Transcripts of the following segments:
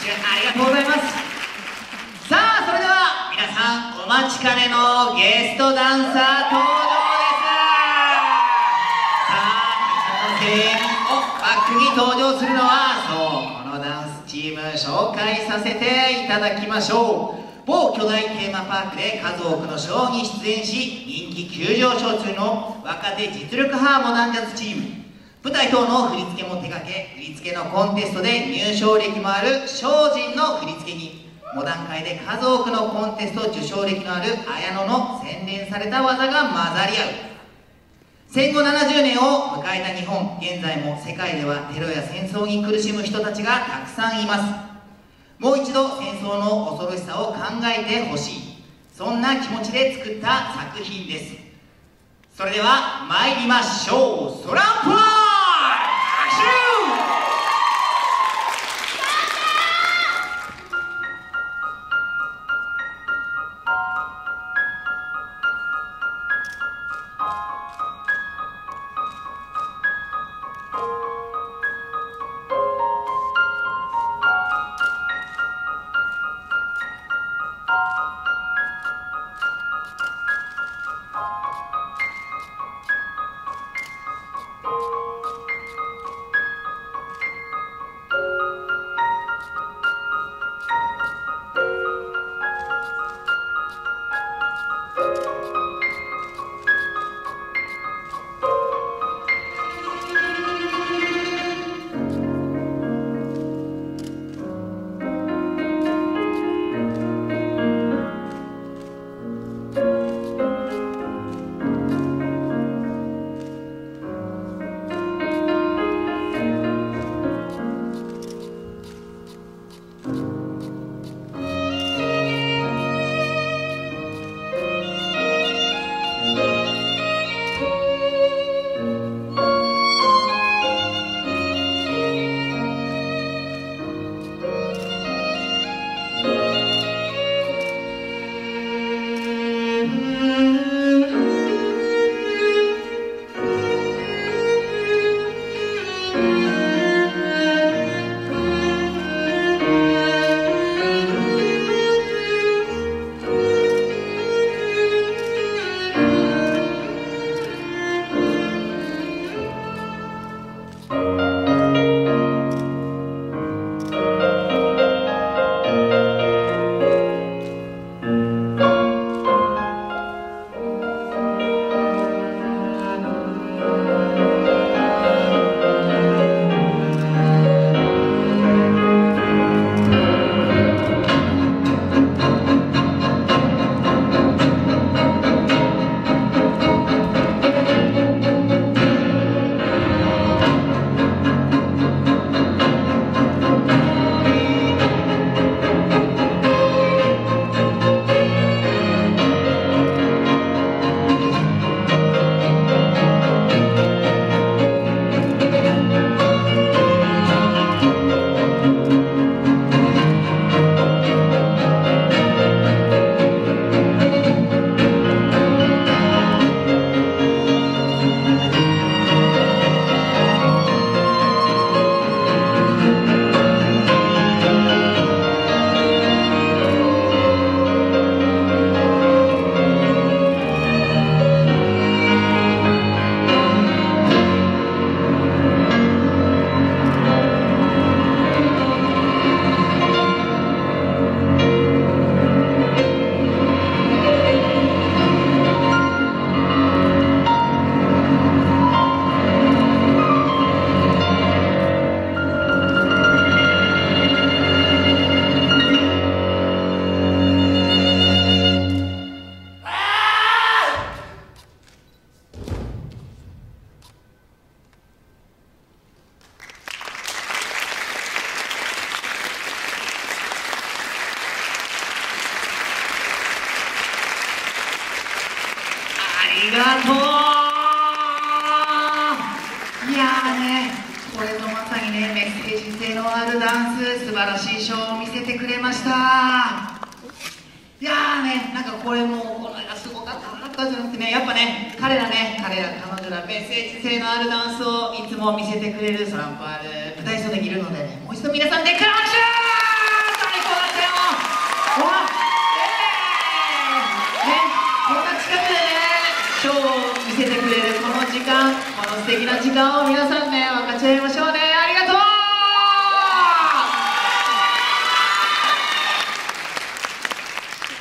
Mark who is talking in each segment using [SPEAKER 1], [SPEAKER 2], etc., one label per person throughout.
[SPEAKER 1] 手ありがとうございます。さあそれでは皆さんお待ちかねのゲストダンサー登場ですさあたくさんの声援をバックに登場するのはそうこのダンスチーム紹介させていただきましょう。某巨大テーマパークで数多くのショーに出演し人気急上昇中の若手実力派モダンジャズチーム。舞台等の振り付けも手掛け振り付けのコンテストで入賞歴もある精進の振り付けに。モダン界で数多くのコンテスト受賞歴のある綾野の洗練された技が混ざり合う。戦後70年を迎えた日本現在も世界ではテロや戦争に苦しむ人たちがたくさんいます。もう一度戦争の恐ろしさを考えてほしい。そんな気持ちで作った作品です。それでは参りましょう。ソランプラがとう。いやーねこれぞまさにねメッセージ性のあるダンス素晴らしいショーを見せてくれました。いやーねなんかこれもこの間すごかったなったじゃなくてね。やっぱね彼らね彼ら彼女らメッセージ性のあるダンスをいつも見せてくれるスランプある舞台袖にいるので、ね、もう一度皆さんでクラッシュせてくれるこの時間こ素敵な時間を皆さんね分かち合いましょうね。ありがとう。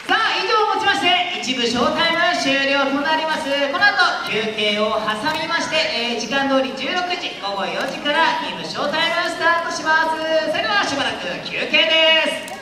[SPEAKER 1] さあ以上をもちまして一部ショータイム終了となります。この後休憩を挟みまして、えー、時間通り16時午後4時からゲームショータイムスタートします。それではしばらく休憩です。